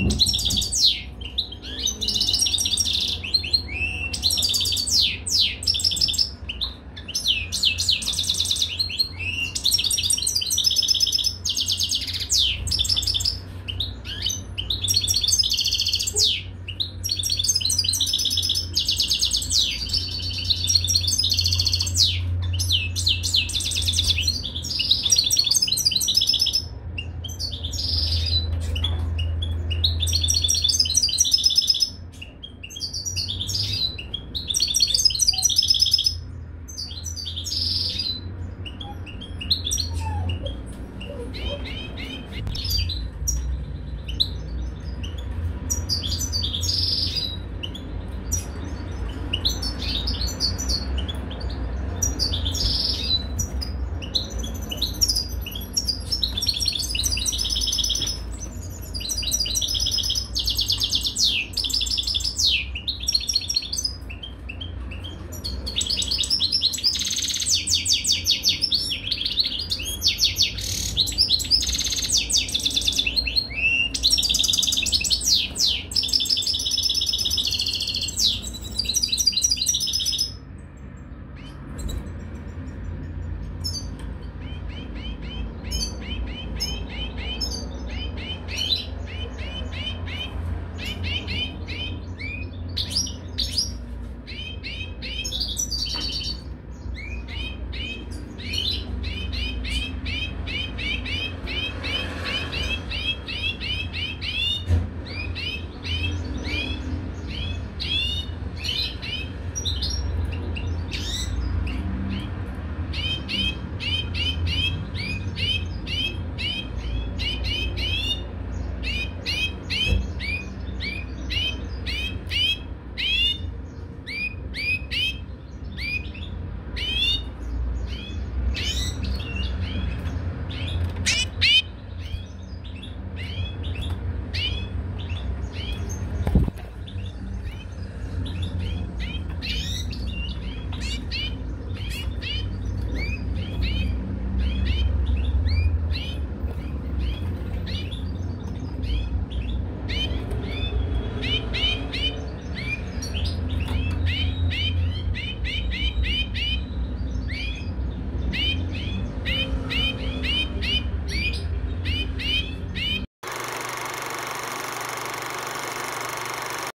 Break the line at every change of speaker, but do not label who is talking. Mm-hmm.